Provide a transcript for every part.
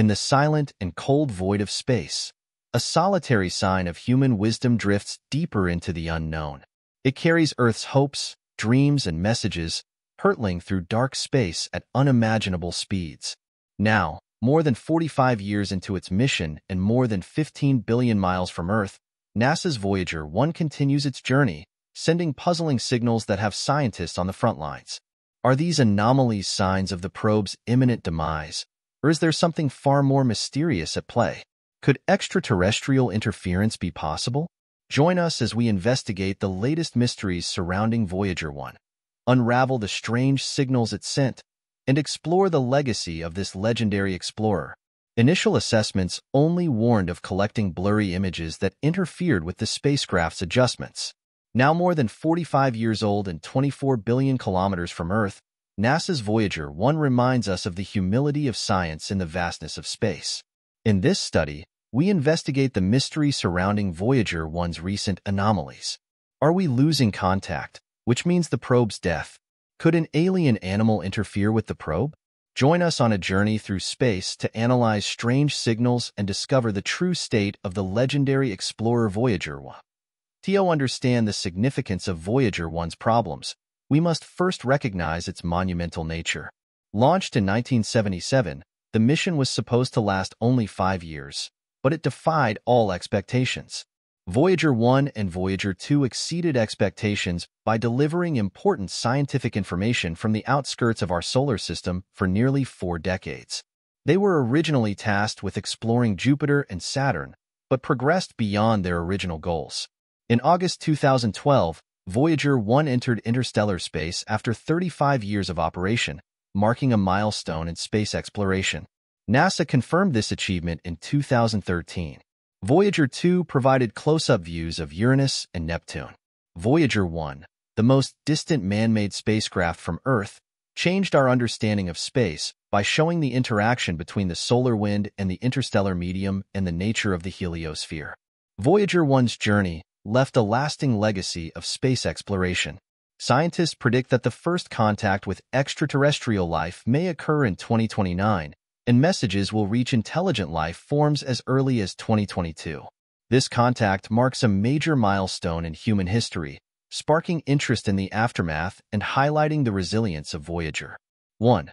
In the silent and cold void of space, a solitary sign of human wisdom drifts deeper into the unknown. It carries Earth's hopes, dreams, and messages, hurtling through dark space at unimaginable speeds. Now, more than 45 years into its mission and more than 15 billion miles from Earth, NASA's Voyager 1 continues its journey, sending puzzling signals that have scientists on the front lines. Are these anomalies signs of the probe's imminent demise, or is there something far more mysterious at play? Could extraterrestrial interference be possible? Join us as we investigate the latest mysteries surrounding Voyager 1, unravel the strange signals it sent, and explore the legacy of this legendary explorer. Initial assessments only warned of collecting blurry images that interfered with the spacecraft's adjustments. Now more than 45 years old and 24 billion kilometers from Earth, NASA's Voyager 1 reminds us of the humility of science in the vastness of space. In this study, we investigate the mystery surrounding Voyager 1's recent anomalies. Are we losing contact, which means the probe's death? Could an alien animal interfere with the probe? Join us on a journey through space to analyze strange signals and discover the true state of the legendary explorer Voyager 1. To understand the significance of Voyager 1's problems, we must first recognize its monumental nature. Launched in 1977, the mission was supposed to last only five years, but it defied all expectations. Voyager 1 and Voyager 2 exceeded expectations by delivering important scientific information from the outskirts of our solar system for nearly four decades. They were originally tasked with exploring Jupiter and Saturn, but progressed beyond their original goals. In August 2012, Voyager 1 entered interstellar space after 35 years of operation, marking a milestone in space exploration. NASA confirmed this achievement in 2013. Voyager 2 provided close-up views of Uranus and Neptune. Voyager 1, the most distant man-made spacecraft from Earth, changed our understanding of space by showing the interaction between the solar wind and the interstellar medium and the nature of the heliosphere. Voyager 1's journey left a lasting legacy of space exploration. Scientists predict that the first contact with extraterrestrial life may occur in 2029, and messages will reach intelligent life forms as early as 2022. This contact marks a major milestone in human history, sparking interest in the aftermath and highlighting the resilience of Voyager. 1.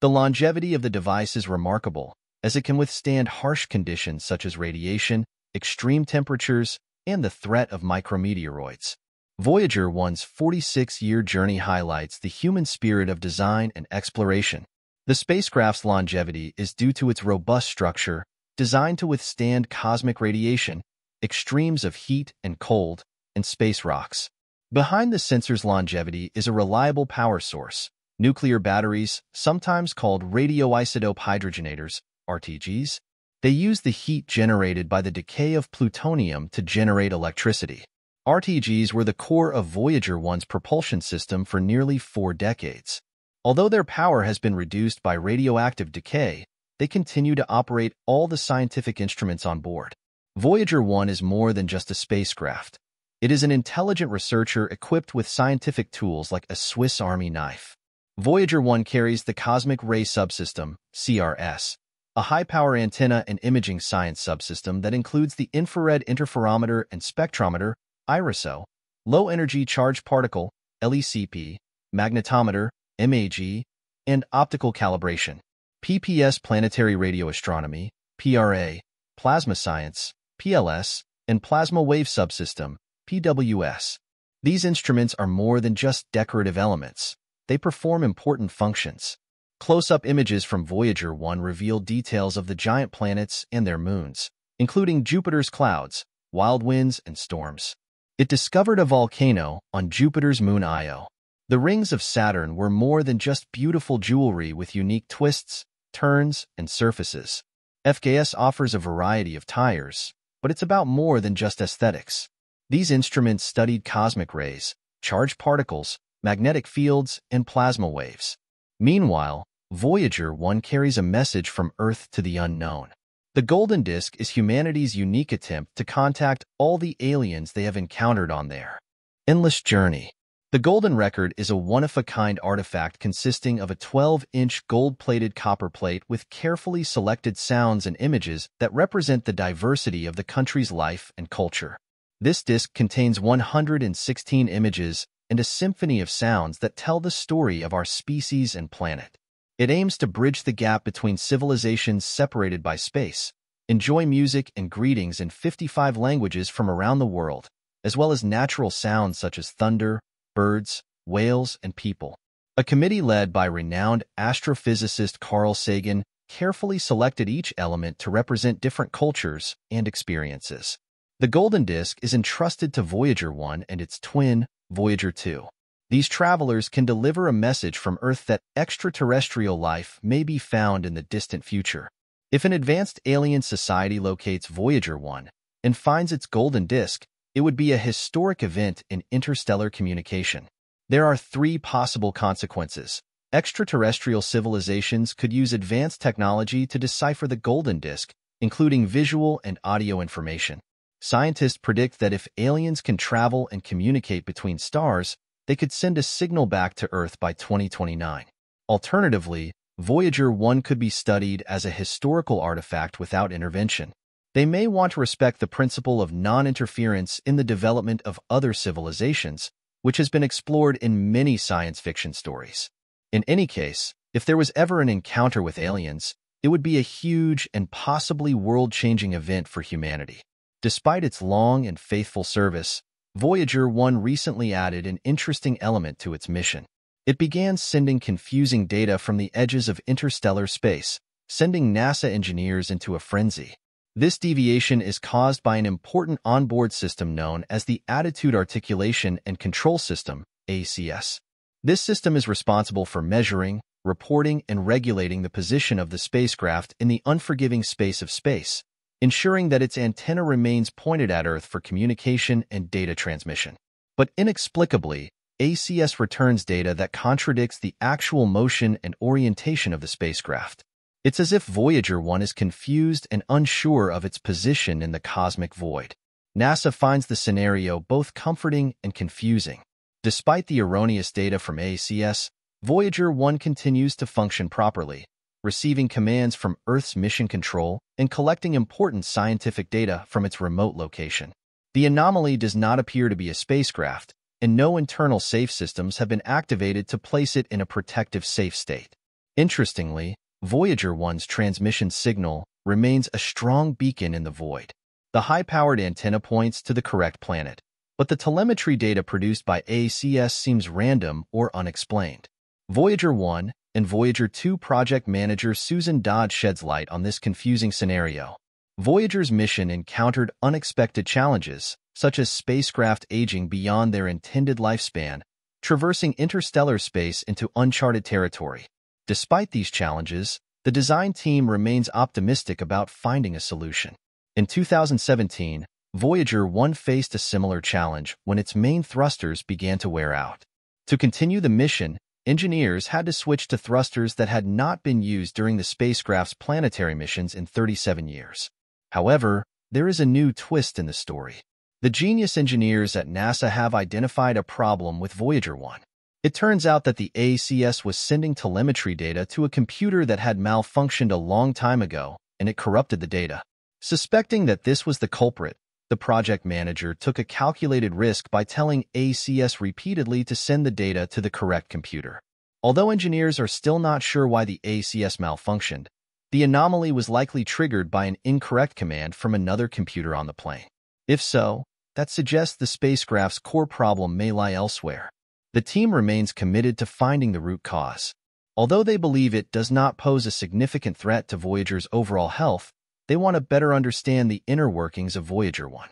The longevity of the device is remarkable, as it can withstand harsh conditions such as radiation, extreme temperatures, and the threat of micrometeoroids. Voyager 1's 46-year journey highlights the human spirit of design and exploration. The spacecraft's longevity is due to its robust structure, designed to withstand cosmic radiation, extremes of heat and cold, and space rocks. Behind the sensor's longevity is a reliable power source, nuclear batteries, sometimes called radioisotope hydrogenators, RTGs, they use the heat generated by the decay of plutonium to generate electricity. RTGs were the core of Voyager 1's propulsion system for nearly four decades. Although their power has been reduced by radioactive decay, they continue to operate all the scientific instruments on board. Voyager 1 is more than just a spacecraft. It is an intelligent researcher equipped with scientific tools like a Swiss Army knife. Voyager 1 carries the Cosmic Ray Subsystem, CRS, a high-power antenna and imaging science subsystem that includes the infrared interferometer and spectrometer, IRISO, low-energy charged particle, LECP, magnetometer, MAG, and optical calibration. PPS Planetary Radio Astronomy, PRA, Plasma Science, PLS, and Plasma Wave Subsystem, PWS. These instruments are more than just decorative elements. They perform important functions. Close-up images from Voyager 1 reveal details of the giant planets and their moons, including Jupiter's clouds, wild winds, and storms. It discovered a volcano on Jupiter's moon Io. The rings of Saturn were more than just beautiful jewelry with unique twists, turns, and surfaces. FKS offers a variety of tires, but it's about more than just aesthetics. These instruments studied cosmic rays, charged particles, magnetic fields, and plasma waves. Meanwhile, Voyager 1 carries a message from Earth to the unknown. The Golden Disk is humanity's unique attempt to contact all the aliens they have encountered on their endless journey. The Golden Record is a one-of-a-kind artifact consisting of a 12-inch gold-plated copper plate with carefully selected sounds and images that represent the diversity of the country's life and culture. This disc contains 116 images and a symphony of sounds that tell the story of our species and planet. It aims to bridge the gap between civilizations separated by space, enjoy music and greetings in 55 languages from around the world, as well as natural sounds such as thunder, birds, whales, and people. A committee led by renowned astrophysicist Carl Sagan carefully selected each element to represent different cultures and experiences. The Golden Disk is entrusted to Voyager 1 and its twin, Voyager 2. These travelers can deliver a message from Earth that extraterrestrial life may be found in the distant future. If an advanced alien society locates Voyager 1 and finds its golden disk, it would be a historic event in interstellar communication. There are three possible consequences. Extraterrestrial civilizations could use advanced technology to decipher the golden disk, including visual and audio information. Scientists predict that if aliens can travel and communicate between stars, they could send a signal back to Earth by 2029. Alternatively, Voyager 1 could be studied as a historical artifact without intervention. They may want to respect the principle of non-interference in the development of other civilizations, which has been explored in many science fiction stories. In any case, if there was ever an encounter with aliens, it would be a huge and possibly world-changing event for humanity. Despite its long and faithful service, Voyager 1 recently added an interesting element to its mission. It began sending confusing data from the edges of interstellar space, sending NASA engineers into a frenzy. This deviation is caused by an important onboard system known as the Attitude Articulation and Control System, ACS. This system is responsible for measuring, reporting, and regulating the position of the spacecraft in the unforgiving space of space, ensuring that its antenna remains pointed at Earth for communication and data transmission. But inexplicably, ACS returns data that contradicts the actual motion and orientation of the spacecraft. It's as if Voyager 1 is confused and unsure of its position in the cosmic void. NASA finds the scenario both comforting and confusing. Despite the erroneous data from ACS, Voyager 1 continues to function properly, receiving commands from Earth's mission control and collecting important scientific data from its remote location. The anomaly does not appear to be a spacecraft, and no internal safe systems have been activated to place it in a protective safe state. Interestingly, Voyager 1's transmission signal remains a strong beacon in the void. The high-powered antenna points to the correct planet, but the telemetry data produced by ACS seems random or unexplained. Voyager 1 and Voyager 2 project manager Susan Dodd sheds light on this confusing scenario. Voyager's mission encountered unexpected challenges, such as spacecraft aging beyond their intended lifespan, traversing interstellar space into uncharted territory, Despite these challenges, the design team remains optimistic about finding a solution. In 2017, Voyager 1 faced a similar challenge when its main thrusters began to wear out. To continue the mission, engineers had to switch to thrusters that had not been used during the spacecraft's planetary missions in 37 years. However, there is a new twist in the story. The genius engineers at NASA have identified a problem with Voyager 1. It turns out that the ACS was sending telemetry data to a computer that had malfunctioned a long time ago, and it corrupted the data. Suspecting that this was the culprit, the project manager took a calculated risk by telling ACS repeatedly to send the data to the correct computer. Although engineers are still not sure why the ACS malfunctioned, the anomaly was likely triggered by an incorrect command from another computer on the plane. If so, that suggests the spacecraft's core problem may lie elsewhere. The team remains committed to finding the root cause. Although they believe it does not pose a significant threat to Voyager's overall health, they want to better understand the inner workings of Voyager 1.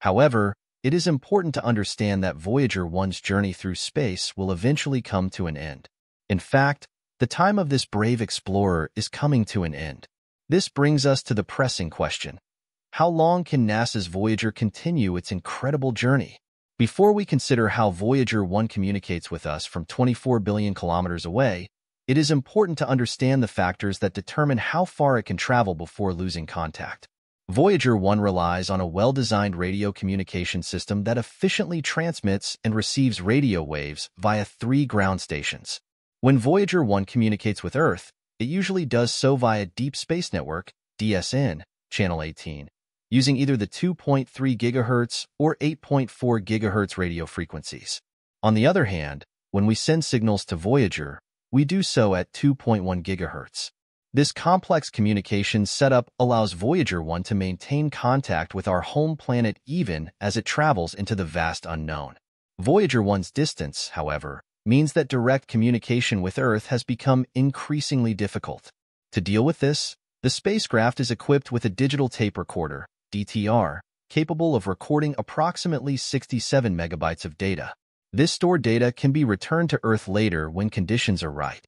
However, it is important to understand that Voyager 1's journey through space will eventually come to an end. In fact, the time of this brave explorer is coming to an end. This brings us to the pressing question. How long can NASA's Voyager continue its incredible journey? Before we consider how Voyager 1 communicates with us from 24 billion kilometers away, it is important to understand the factors that determine how far it can travel before losing contact. Voyager 1 relies on a well-designed radio communication system that efficiently transmits and receives radio waves via three ground stations. When Voyager 1 communicates with Earth, it usually does so via Deep Space Network, DSN, Channel 18, using either the 2.3 GHz or 8.4 GHz radio frequencies. On the other hand, when we send signals to Voyager, we do so at 2.1 GHz. This complex communication setup allows Voyager 1 to maintain contact with our home planet even as it travels into the vast unknown. Voyager 1's distance, however, means that direct communication with Earth has become increasingly difficult. To deal with this, the spacecraft is equipped with a digital tape recorder, DTR, capable of recording approximately 67 megabytes of data. This stored data can be returned to Earth later when conditions are right.